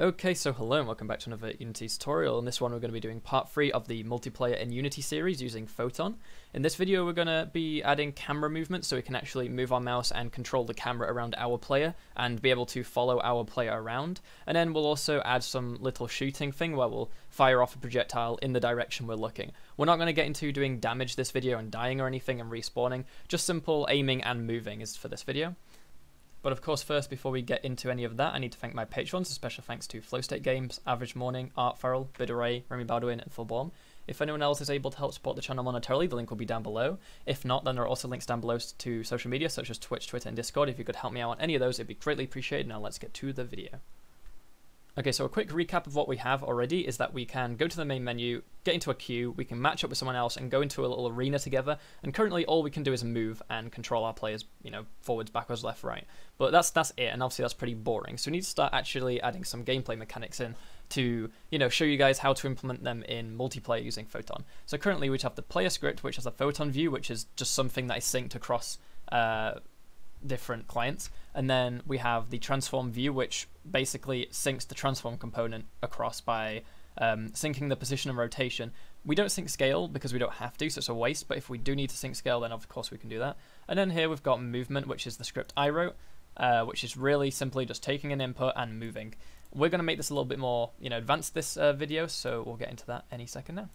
Okay, so hello and welcome back to another Unity tutorial. In this one we're going to be doing part 3 of the multiplayer in Unity series using Photon. In this video we're going to be adding camera movement so we can actually move our mouse and control the camera around our player and be able to follow our player around. And then we'll also add some little shooting thing where we'll fire off a projectile in the direction we're looking. We're not going to get into doing damage this video and dying or anything and respawning, just simple aiming and moving is for this video. But of course, first, before we get into any of that, I need to thank my patrons. A special thanks to Flowstate Games, Average Morning, Art Farrell, Bidaray, Remy Baldwin, and Fullborn. If anyone else is able to help support the channel monetarily, the link will be down below. If not, then there are also links down below to social media such as Twitch, Twitter, and Discord. If you could help me out on any of those, it'd be greatly appreciated. Now let's get to the video. Okay, so a quick recap of what we have already is that we can go to the main menu, get into a queue, we can match up with someone else and go into a little arena together, and currently all we can do is move and control our players, you know, forwards, backwards, left, right. But that's that's it, and obviously that's pretty boring. So we need to start actually adding some gameplay mechanics in to, you know, show you guys how to implement them in multiplayer using Photon. So currently we have the player script, which has a Photon view, which is just something that is synced across uh, different clients. And then we have the transform view, which basically syncs the transform component across by um, syncing the position and rotation. We don't sync scale because we don't have to, so it's a waste, but if we do need to sync scale, then of course we can do that. And then here we've got movement, which is the script I wrote, uh, which is really simply just taking an input and moving. We're going to make this a little bit more, you know, advanced this uh, video, so we'll get into that any second now.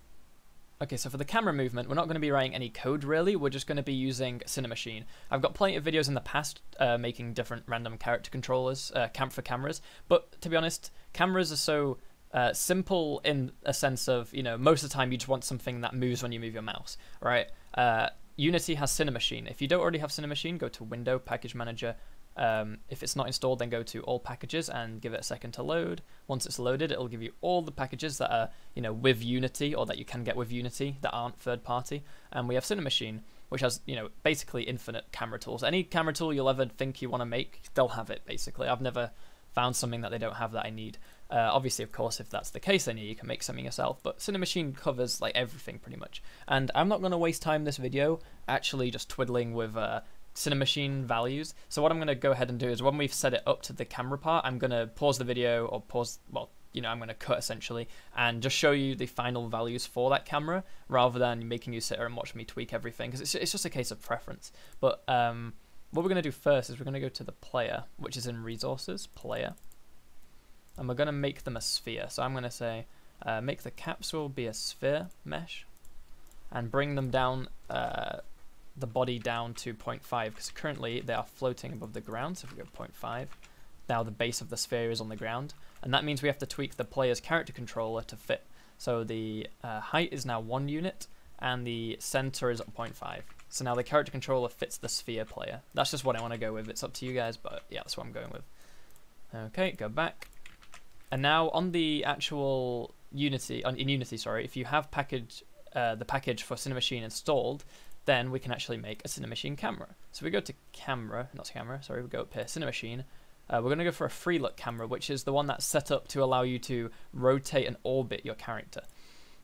Okay, so for the camera movement, we're not going to be writing any code really, we're just going to be using Cinemachine. I've got plenty of videos in the past uh, making different random character controllers uh, cam for cameras, but to be honest, cameras are so uh, simple in a sense of, you know, most of the time you just want something that moves when you move your mouse, right? Uh, Unity has Cinemachine. If you don't already have Cinemachine, go to Window, Package Manager, um, if it's not installed, then go to all packages and give it a second to load. Once it's loaded, it'll give you all the packages that are, you know, with Unity or that you can get with Unity that aren't third party. And we have Cinemachine, which has, you know, basically infinite camera tools. Any camera tool you'll ever think you want to make, they'll have it basically. I've never found something that they don't have that I need. Uh, obviously, of course, if that's the case, then you can make something yourself. But Cinemachine covers like everything pretty much. And I'm not going to waste time this video actually just twiddling with uh, Cinemachine values. So what I'm going to go ahead and do is when we've set it up to the camera part, I'm going to pause the video or pause, well, you know, I'm going to cut essentially and just show you the final values for that camera rather than making you sit there and watch me tweak everything because it's, it's just a case of preference. But um, what we're going to do first is we're going to go to the player, which is in resources, player, and we're going to make them a sphere. So I'm going to say uh, make the capsule be a sphere mesh and bring them down uh, the body down to 0.5 because currently they are floating above the ground. So if we go 0.5, now the base of the sphere is on the ground. And that means we have to tweak the player's character controller to fit. So the uh, height is now 1 unit and the center is at 0.5. So now the character controller fits the sphere player. That's just what I want to go with. It's up to you guys, but yeah, that's what I'm going with. Okay, go back. And now on the actual Unity, on, in Unity, sorry, if you have package uh, the package for Cinemachine installed, then we can actually make a Cinemachine camera. So we go to camera, not camera, sorry, we go up here, Cinemachine. Uh, we're going to go for a free look camera, which is the one that's set up to allow you to rotate and orbit your character.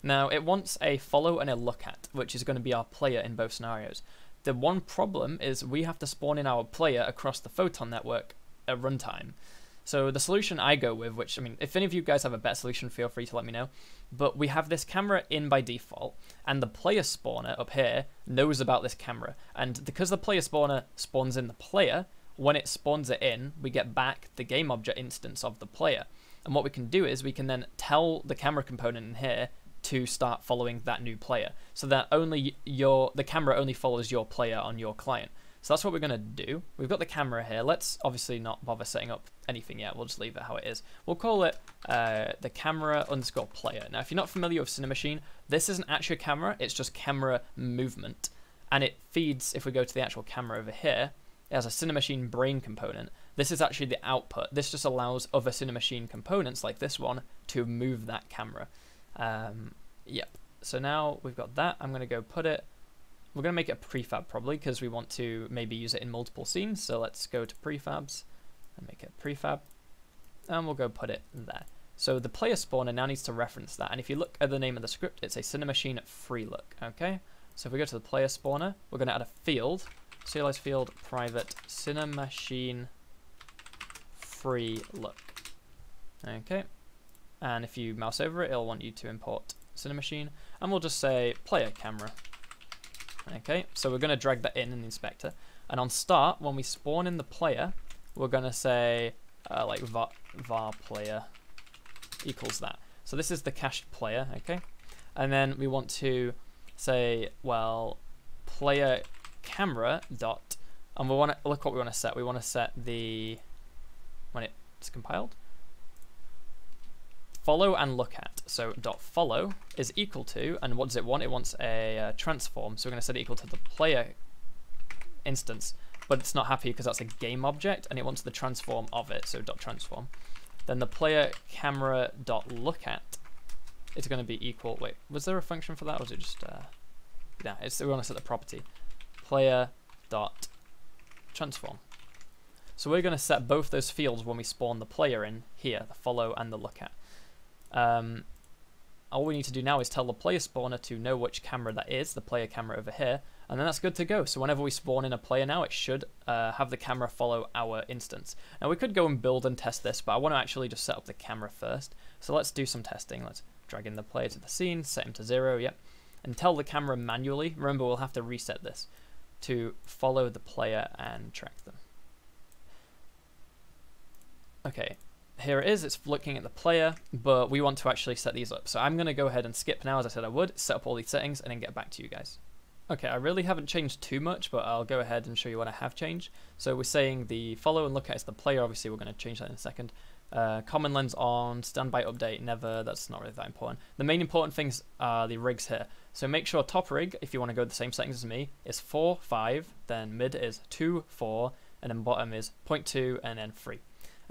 Now, it wants a follow and a look at, which is going to be our player in both scenarios. The one problem is we have to spawn in our player across the Photon network at runtime. So the solution I go with, which I mean, if any of you guys have a better solution, feel free to let me know. But we have this camera in by default, and the player spawner up here knows about this camera. And because the player spawner spawns in the player, when it spawns it in, we get back the game object instance of the player. And what we can do is we can then tell the camera component in here to start following that new player, so that only your the camera only follows your player on your client. So that's what we're going to do. We've got the camera here. Let's obviously not bother setting up anything yet. We'll just leave it how it is. We'll call it uh, the camera underscore player. Now, if you're not familiar with Cinemachine, this isn't actually a camera. It's just camera movement. And it feeds, if we go to the actual camera over here, it has a Cinemachine brain component. This is actually the output. This just allows other Cinemachine components, like this one, to move that camera. Um, yep. So now we've got that. I'm going to go put it we're going to make it a prefab probably because we want to maybe use it in multiple scenes. So let's go to prefabs and make it prefab. And we'll go put it there. So the player spawner now needs to reference that. And if you look at the name of the script, it's a Cinemachine free look. Okay. So if we go to the player spawner, we're going to add a field, serialized field private Cinemachine free look. Okay. And if you mouse over it, it'll want you to import Cinemachine. And we'll just say player camera. Okay, so we're going to drag that in in the inspector. And on start, when we spawn in the player, we're going to say uh, like var, var player equals that. So this is the cached player, okay? And then we want to say, well, player camera dot, and we want to look what we want to set. We want to set the when it's compiled follow and look at. So dot follow is equal to, and what does it want? It wants a uh, transform. So we're going to set it equal to the player instance, but it's not happy because that's a game object, and it wants the transform of it. So dot transform. Then the player camera dot look at is going to be equal. Wait, was there a function for that? Or was it just? Uh, yeah, it's we want to set the property player dot transform. So we're going to set both those fields when we spawn the player in here, the follow and the look at. Um, all we need to do now is tell the player spawner to know which camera that is, the player camera over here, and then that's good to go. So whenever we spawn in a player now, it should uh, have the camera follow our instance. Now we could go and build and test this, but I want to actually just set up the camera first. So let's do some testing. Let's drag in the player to the scene, set him to zero, yep, and tell the camera manually, remember we'll have to reset this, to follow the player and track them. Okay, here it is, it's looking at the player, but we want to actually set these up. So I'm going to go ahead and skip now, as I said I would, set up all these settings, and then get back to you guys. Okay, I really haven't changed too much, but I'll go ahead and show you what I have changed. So we're saying the follow and look at is the player, obviously we're going to change that in a second. Uh, common lens on, standby update, never, that's not really that important. The main important things are the rigs here. So make sure top rig, if you want to go the same settings as me, is 4, 5, then mid is 2, 4, and then bottom is 0.2, and then 3.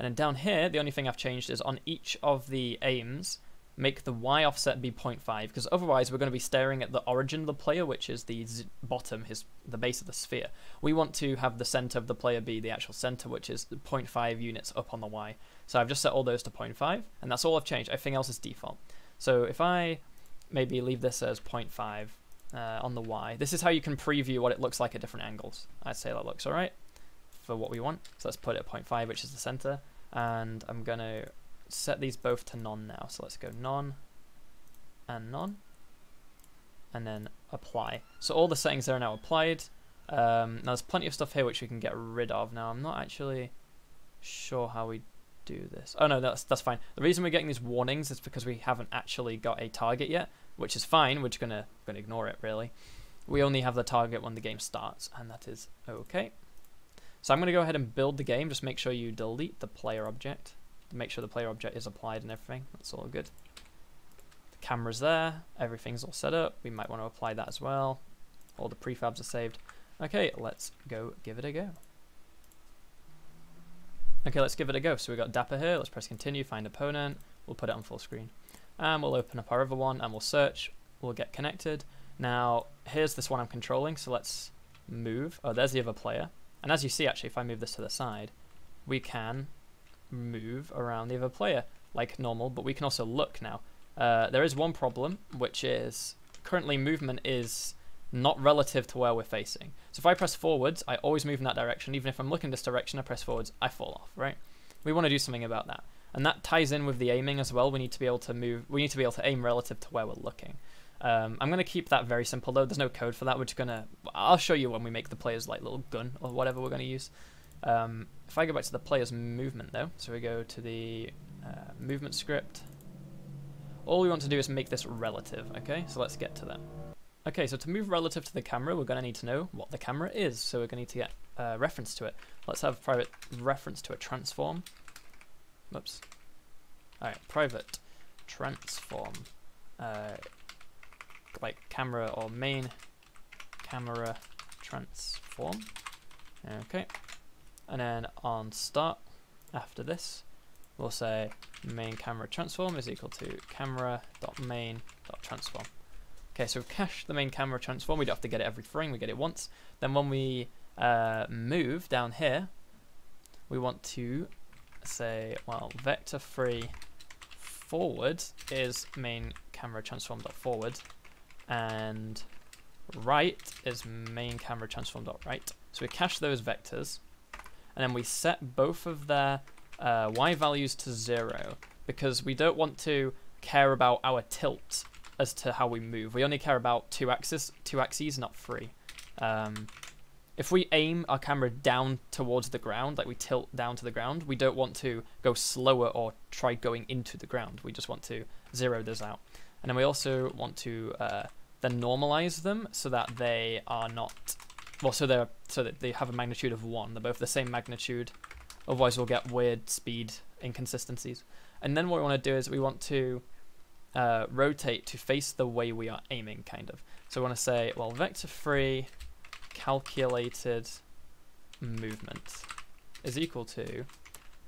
And then down here, the only thing I've changed is on each of the aims, make the Y offset be 0.5, because otherwise we're going to be staring at the origin of the player, which is the bottom, his the base of the sphere. We want to have the center of the player be the actual center, which is 0.5 units up on the Y. So I've just set all those to 0.5, and that's all I've changed. Everything else is default. So if I maybe leave this as 0.5 uh, on the Y, this is how you can preview what it looks like at different angles. I'd say that looks alright for what we want. So let's put it at 0.5, which is the center. And I'm going to set these both to none now. So let's go none and none. And then apply. So all the settings are now applied. Um, now there's plenty of stuff here which we can get rid of. Now I'm not actually sure how we do this. Oh no, that's that's fine. The reason we're getting these warnings is because we haven't actually got a target yet, which is fine. We're just gonna gonna ignore it really. We only have the target when the game starts, and that is okay. So I'm going to go ahead and build the game. Just make sure you delete the player object. Make sure the player object is applied and everything. That's all good. The camera's there. Everything's all set up. We might want to apply that as well. All the prefabs are saved. Okay, let's go give it a go. Okay, let's give it a go. So we've got Dapper here. Let's press continue, find opponent. We'll put it on full screen. And we'll open up our other one and we'll search. We'll get connected. Now, here's this one I'm controlling. So let's move. Oh, there's the other player. And as you see, actually, if I move this to the side, we can move around the other player like normal, but we can also look now. Uh, there is one problem, which is currently movement is not relative to where we're facing. So if I press forwards, I always move in that direction. Even if I'm looking this direction, I press forwards, I fall off, right? We want to do something about that. And that ties in with the aiming as well. We need to be able to move, we need to be able to aim relative to where we're looking. Um, I'm going to keep that very simple though. There's no code for that. We're just going to, I'll show you when we make the player's like little gun or whatever we're going to use. Um, if I go back to the player's movement though, so we go to the uh, movement script. All we want to do is make this relative, okay? So let's get to that. Okay, so to move relative to the camera, we're going to need to know what the camera is. So we're going to need to get a reference to it. Let's have private reference to a transform. Whoops. Alright, private transform. Uh, like camera or main camera transform. Okay. And then on start, after this, we'll say main camera transform is equal to camera.main.transform. Okay, so cache the main camera transform. We don't have to get it every frame, we get it once. Then when we uh, move down here, we want to say, well, vector free forward is main camera transform dot forward and right is main camera transform dot right. So we cache those vectors, and then we set both of their uh, y values to zero because we don't want to care about our tilt as to how we move. We only care about two axes, two axes, not three. Um, if we aim our camera down towards the ground, like we tilt down to the ground, we don't want to go slower or try going into the ground. We just want to zero those out. And then we also want to uh, then normalize them so that they are not, well, so they're so that they have a magnitude of one. They're both the same magnitude. Otherwise, we'll get weird speed inconsistencies. And then what we want to do is we want to uh, rotate to face the way we are aiming, kind of. So we want to say, well, vector free calculated movement is equal to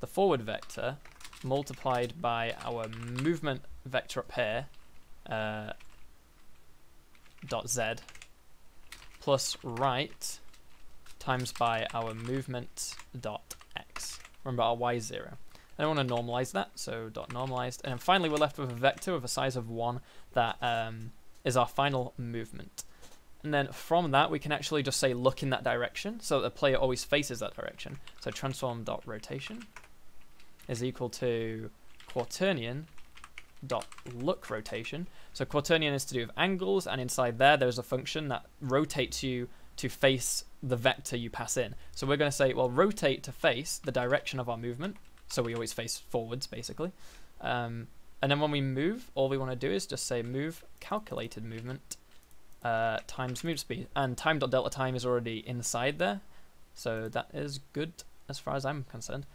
the forward vector multiplied by our movement vector up here, uh, dot z, plus right times by our movement dot x. Remember our y is 0. I want to normalize that, so dot normalized. And finally we're left with a vector with a size of 1 that um, is our final movement. And then from that we can actually just say look in that direction, so that the player always faces that direction. So transform dot rotation is equal to quaternion dot look rotation. So quaternion is to do with angles, and inside there there's a function that rotates you to face the vector you pass in. So we're going to say, well, rotate to face the direction of our movement. So we always face forwards, basically. Um, and then when we move, all we want to do is just say move calculated movement uh, times move speed. And time dot delta time is already inside there. So that is good as far as I'm concerned.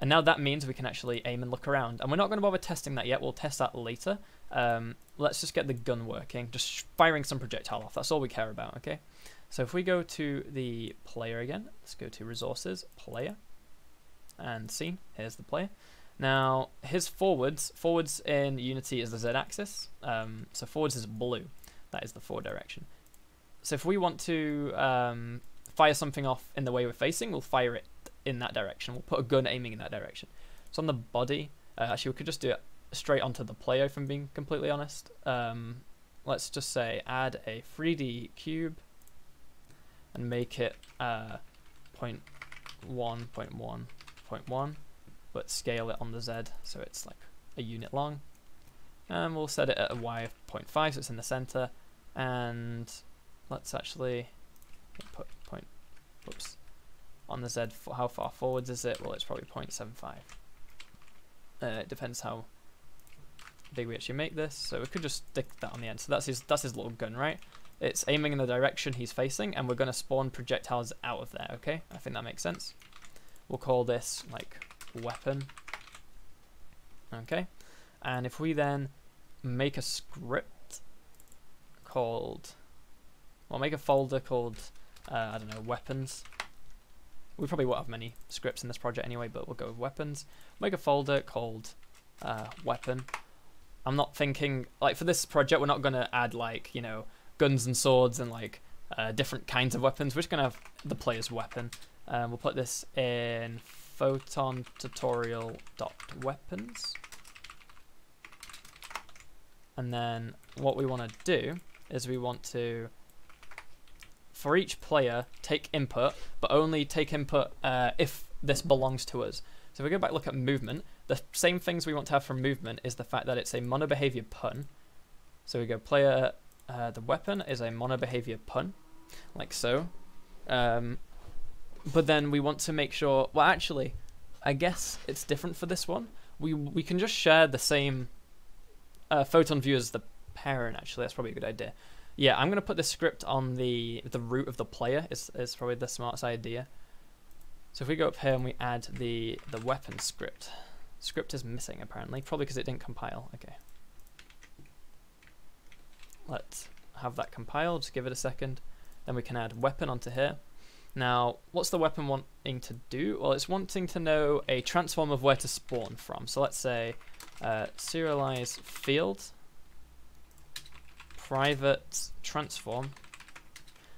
And now that means we can actually aim and look around. And we're not going to bother testing that yet. We'll test that later. Um, let's just get the gun working. Just firing some projectile off. That's all we care about, okay? So if we go to the player again, let's go to resources, player, and scene. Here's the player. Now, his forwards, forwards in Unity is the z-axis. Um, so forwards is blue. That is the forward direction. So if we want to um, fire something off in the way we're facing, we'll fire it in that direction. We'll put a gun aiming in that direction. So on the body, uh, actually we could just do it straight onto the player if I'm being completely honest. Um, let's just say add a 3D cube and make it uh, 0 0.1, 0.1, 0.1, but scale it on the Z so it's like a unit long. And we'll set it at a Y of 0.5 so it's in the center. And let's actually put point, whoops, on the Z, how far forwards is it? Well, it's probably 0.75. Uh, it depends how big we actually make this. So we could just stick that on the end. So that's his, that's his little gun, right? It's aiming in the direction he's facing, and we're going to spawn projectiles out of there, okay? I think that makes sense. We'll call this, like, weapon. Okay. And if we then make a script called, well, make a folder called, uh, I don't know, weapons. We probably won't have many scripts in this project anyway, but we'll go with weapons. Make a folder called uh, weapon. I'm not thinking, like, for this project, we're not going to add, like, you know, guns and swords and like uh, different kinds of weapons. We're just gonna have the player's weapon. Um, we'll put this in photon tutorial dot weapons, and then what we want to do is we want to for each player take input, but only take input uh, if this belongs to us. So if we go back look at movement, the same things we want to have from movement is the fact that it's a monobehavior pun. So we go player uh, the weapon is a monobehavior pun, like so. Um, but then we want to make sure. Well, actually, I guess it's different for this one. We we can just share the same uh, photon view as the parent. Actually, that's probably a good idea. Yeah, I'm gonna put the script on the the root of the player. Is is probably the smartest idea. So if we go up here and we add the the weapon script, script is missing apparently, probably because it didn't compile. Okay. Let's have that compiled, just give it a second. Then we can add weapon onto here. Now, what's the weapon wanting to do? Well, it's wanting to know a transform of where to spawn from. So let's say uh, serialize field private transform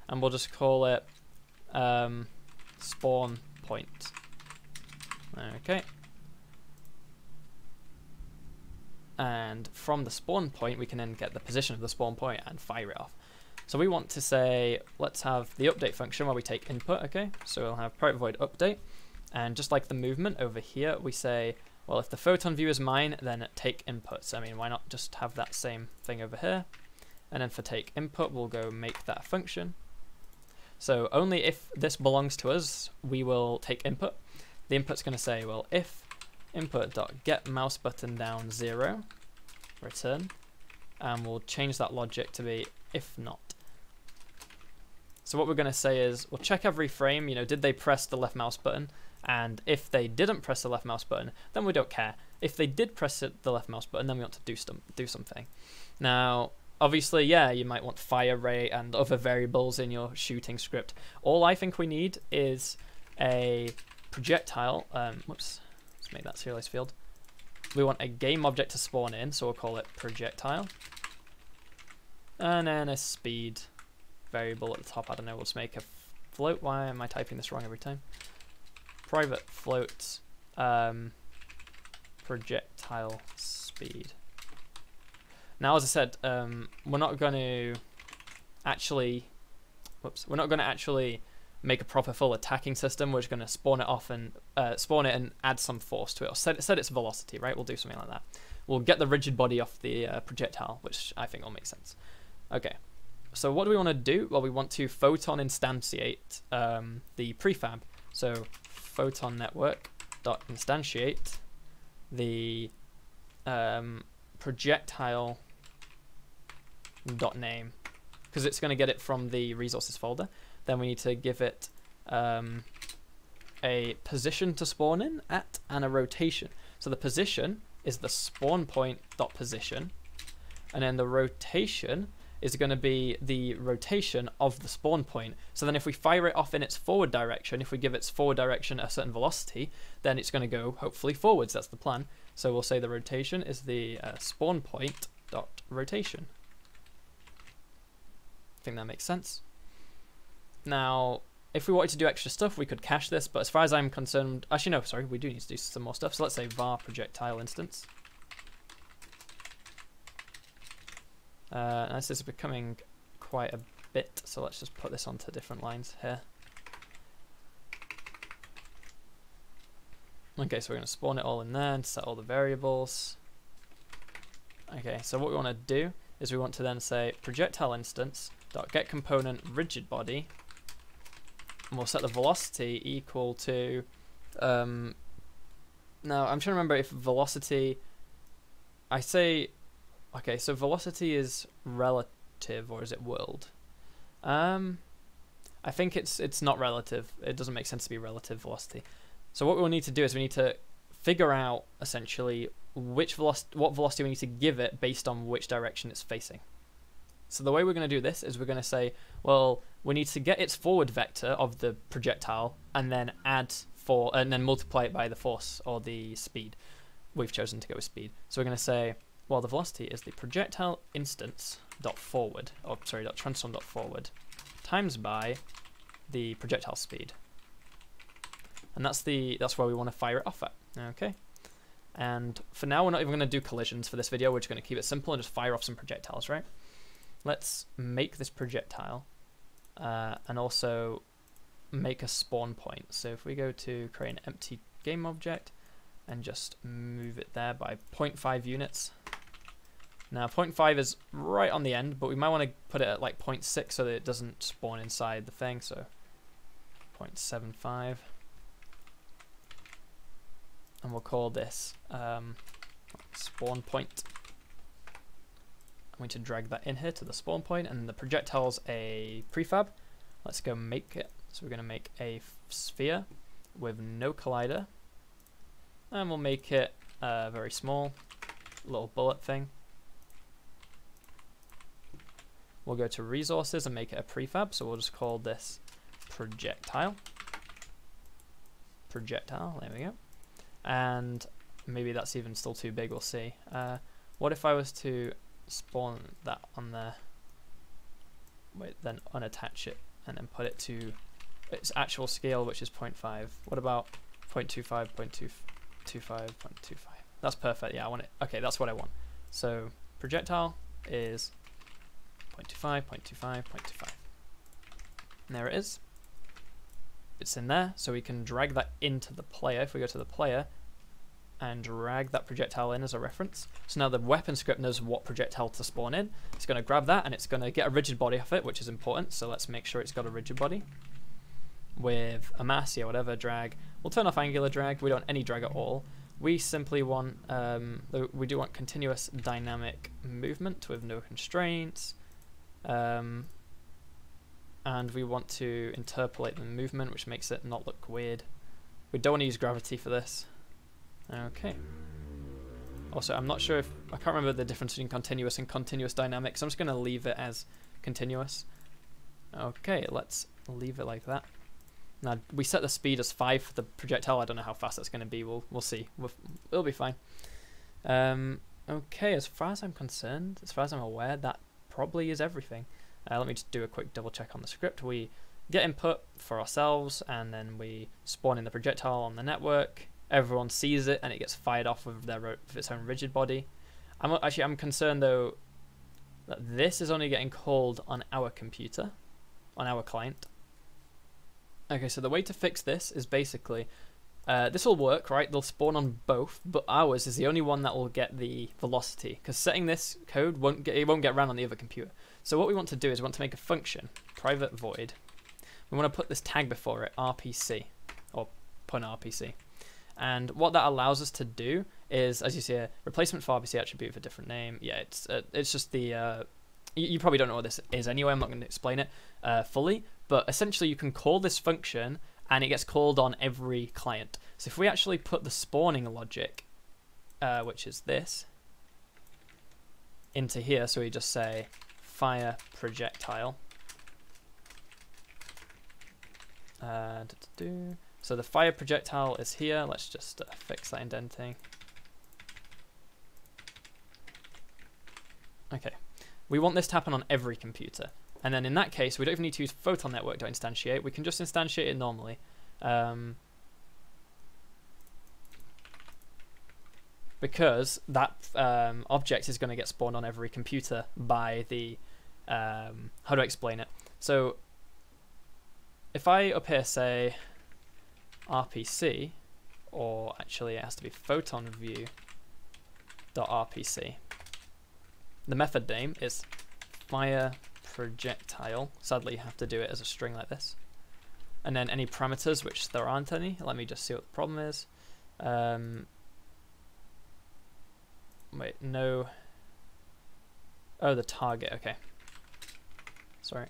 and we'll just call it um, spawn point. Okay, and from the spawn point we can then get the position of the spawn point and fire it off. So we want to say, let's have the update function where we take input, okay? So we'll have private void update, and just like the movement over here, we say well, if the photon view is mine, then take inputs. I mean, why not just have that same thing over here? And then for take input, we'll go make that function. So only if this belongs to us, we will take input. The input's going to say, well, if input dot get mouse button down zero, return, and we'll change that logic to be if not. So what we're going to say is we'll check every frame, you know, did they press the left mouse button? And if they didn't press the left mouse button, then we don't care. If they did press the left mouse button, then we want to do, some, do something. Now, obviously, yeah, you might want fire rate and other variables in your shooting script. All I think we need is a projectile. Um, whoops, let's make that serialized field. We want a game object to spawn in, so we'll call it projectile. And then a speed variable at the top. I don't know, let's make a float. Why am I typing this wrong every time? Private float um, projectile speed. Now, as I said, um, we're not going to actually, whoops, we're not going to actually make a proper full attacking system. We're just going to spawn it off and uh, spawn it and add some force to it, or set, set its velocity, right? We'll do something like that. We'll get the rigid body off the uh, projectile, which I think will make sense. Okay, so what do we want to do? Well, we want to photon instantiate um, the prefab. So photon network dot instantiate the um, projectile dot name because it's going to get it from the resources folder. Then we need to give it um, a position to spawn in at and a rotation. So the position is the spawn point dot position, and then the rotation is going to be the rotation of the spawn point. So then if we fire it off in its forward direction, if we give its forward direction a certain velocity, then it's going to go hopefully forwards. That's the plan. So we'll say the rotation is the uh, spawn point dot rotation think that makes sense. Now, if we wanted to do extra stuff, we could cache this, but as far as I'm concerned, actually no, sorry, we do need to do some more stuff. So let's say var projectile instance. Uh, this is becoming quite a bit, so let's just put this onto different lines here. Okay, so we're going to spawn it all in there and set all the variables. Okay, so what we want to do is we want to then say projectile instance dot get component rigid body and we'll set the velocity equal to um, now I'm trying to remember if velocity I say okay so velocity is relative or is it world? Um, I think it's it's not relative. It doesn't make sense to be relative velocity. So what we'll need to do is we need to figure out essentially which velocity what velocity we need to give it based on which direction it's facing so the way we're going to do this is we're going to say, well, we need to get its forward vector of the projectile and then add for uh, and then multiply it by the force or the speed. We've chosen to go with speed. So we're going to say, well, the velocity is the projectile instance dot forward, or sorry, dot transform dot forward, times by the projectile speed. And that's the that's where we want to fire it off at. Okay. And for now, we're not even going to do collisions for this video. We're just going to keep it simple and just fire off some projectiles, right? Let's make this projectile uh, and also make a spawn point. So if we go to create an empty game object and just move it there by 0.5 units. Now 0.5 is right on the end, but we might want to put it at like 0.6 so that it doesn't spawn inside the thing. So 0.75. And we'll call this um, spawn point. Going to drag that in here to the spawn point and the projectile's a prefab. Let's go make it. So we're going to make a sphere with no collider and we'll make it uh, very small, little bullet thing. We'll go to resources and make it a prefab. So we'll just call this projectile. Projectile, there we go. And maybe that's even still too big, we'll see. Uh, what if I was to spawn that on there. Wait then unattach it and then put it to its actual scale which is 0.5 what about 0.25 0.25 0.25 that's perfect. Yeah I want it. Okay that's what I want. So projectile is 0.25 0.25 0.25 and there it is. It's in there so we can drag that into the player. If we go to the player and drag that projectile in as a reference. So now the weapon script knows what projectile to spawn in. It's going to grab that and it's going to get a rigid body off it, which is important. So let's make sure it's got a rigid body with a mass, yeah, whatever, drag. We'll turn off angular drag. We don't want any drag at all. We simply want, um, we do want continuous dynamic movement with no constraints. Um, and we want to interpolate the movement, which makes it not look weird. We don't want to use gravity for this. Okay. Also, I'm not sure if, I can't remember the difference between continuous and continuous dynamics. I'm just going to leave it as continuous. Okay, let's leave it like that. Now, we set the speed as 5 for the projectile. I don't know how fast that's going to be. We'll, we'll see. We'll, it'll be fine. Um, okay, as far as I'm concerned, as far as I'm aware, that probably is everything. Uh, let me just do a quick double check on the script. We get input for ourselves, and then we spawn in the projectile on the network everyone sees it and it gets fired off of their of its own rigid body. I'm actually I'm concerned though that this is only getting called on our computer, on our client. Okay, so the way to fix this is basically uh, this will work, right? They'll spawn on both, but ours is the only one that will get the velocity because setting this code won't get it won't get ran on the other computer. So what we want to do is we want to make a function, private void. We want to put this tag before it, RPC, or put an RPC. And what that allows us to do is, as you see, a replacement for RPC attribute with a different name. Yeah, it's uh, it's just the uh, you, you, probably don't know what this is anyway. I'm not going to explain it uh, fully, but essentially you can call this function and it gets called on every client. So if we actually put the spawning logic, uh, which is this, into here, so we just say fire projectile. Uh, so the fire projectile is here. Let's just uh, fix that indenting. Okay. We want this to happen on every computer. And then in that case, we don't even need to use photon network to instantiate. We can just instantiate it normally. Um, because that um, object is going to get spawned on every computer by the... Um, how do I explain it? So if I up here say RPC, or actually it has to be photon view RPC. The method name is fire projectile. Sadly, you have to do it as a string like this. And then any parameters, which there aren't any. Let me just see what the problem is. Um, wait, no. Oh, the target. Okay. Sorry.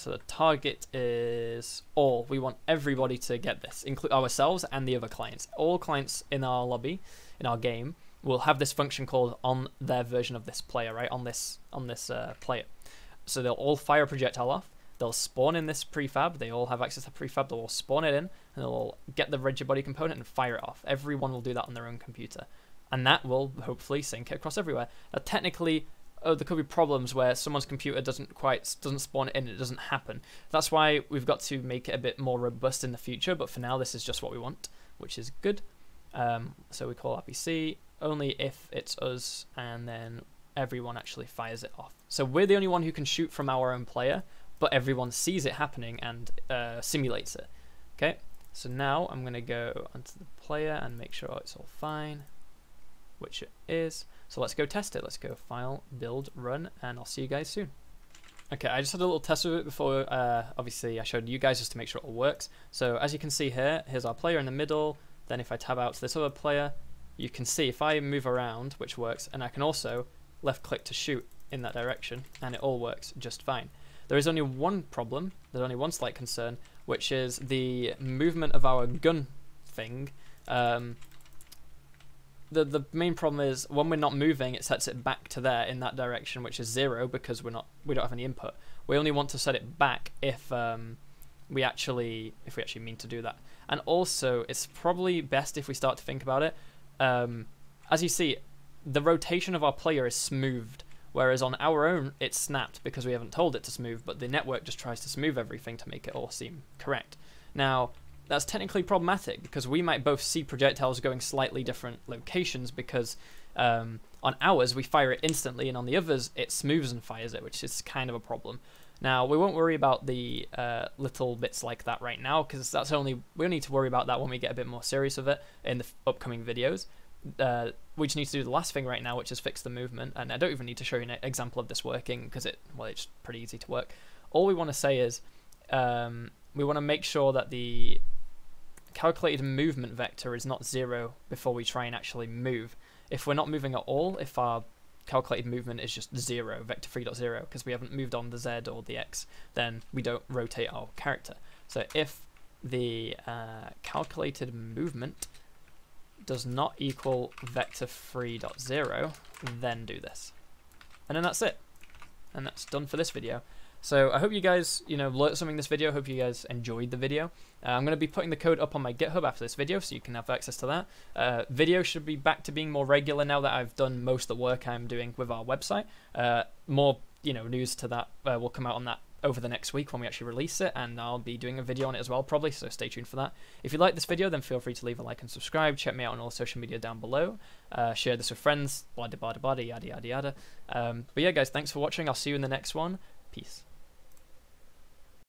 So the target is all. We want everybody to get this, include ourselves and the other clients. All clients in our lobby, in our game, will have this function called on their version of this player, right? On this on this uh, player. So they'll all fire a projectile off. They'll spawn in this prefab. They all have access to prefab. They'll all spawn it in, and they'll get the rigid body component and fire it off. Everyone will do that on their own computer, and that will hopefully sync it across everywhere. Now, technically, oh, there could be problems where someone's computer doesn't quite doesn't spawn in, it doesn't happen. That's why we've got to make it a bit more robust in the future. But for now, this is just what we want, which is good. Um, so we call RPC only if it's us, and then everyone actually fires it off. So we're the only one who can shoot from our own player, but everyone sees it happening and uh, simulates it. Okay. So now I'm going to go onto the player and make sure it's all fine, which it is. So let's go test it. Let's go file, build, run, and I'll see you guys soon. Okay, I just had a little test of it before, uh, obviously I showed you guys just to make sure it all works. So as you can see here, here's our player in the middle, then if I tab out to this other player, you can see if I move around, which works, and I can also left click to shoot in that direction, and it all works just fine. There is only one problem, there's only one slight concern, which is the movement of our gun thing um, the the main problem is when we're not moving, it sets it back to there in that direction, which is zero because we're not we don't have any input. We only want to set it back if um, we actually if we actually mean to do that. And also, it's probably best if we start to think about it. Um, as you see, the rotation of our player is smoothed, whereas on our own it's snapped because we haven't told it to smooth. But the network just tries to smooth everything to make it all seem correct. Now, that's technically problematic because we might both see projectiles going slightly different locations because um, on ours we fire it instantly and on the others it smooths and fires it, which is kind of a problem. Now we won't worry about the uh, little bits like that right now because that's only we'll need to worry about that when we get a bit more serious of it in the upcoming videos. Uh, we just need to do the last thing right now, which is fix the movement. And I don't even need to show you an example of this working because it well it's pretty easy to work. All we want to say is um, we want to make sure that the calculated movement vector is not zero before we try and actually move. If we're not moving at all, if our calculated movement is just zero, vector 3.0, because we haven't moved on the z or the x, then we don't rotate our character. So if the uh, calculated movement does not equal vector 3.0, then do this. And then that's it. And that's done for this video. So I hope you guys, you know, learned something in this video. Hope you guys enjoyed the video. Uh, I'm going to be putting the code up on my GitHub after this video, so you can have access to that. Uh, video should be back to being more regular now that I've done most of the work I'm doing with our website. Uh, more, you know, news to that uh, will come out on that over the next week when we actually release it, and I'll be doing a video on it as well, probably, so stay tuned for that. If you like this video, then feel free to leave a like and subscribe. Check me out on all social media down below. Uh, share this with friends, blah, blah, blah, blah, yada, yada, yada. Um, but yeah, guys, thanks for watching. I'll see you in the next one. Peace.